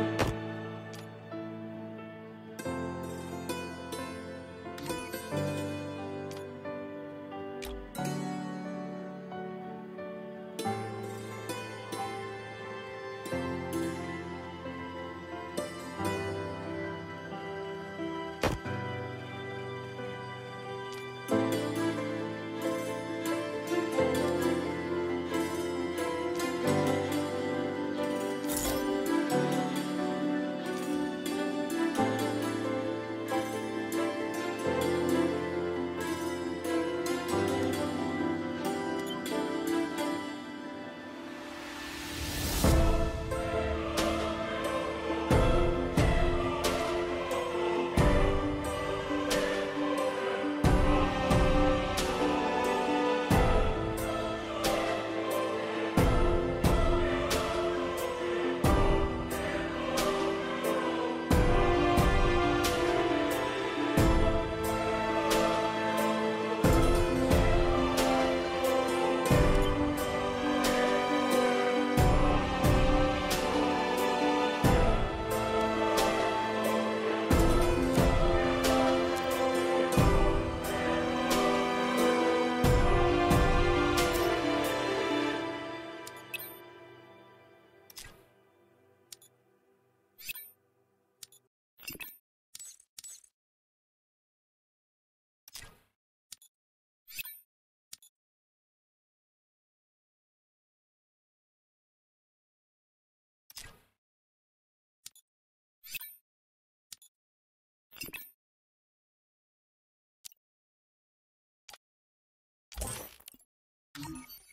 you you